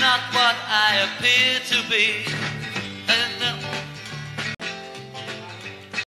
Not what I appear to be.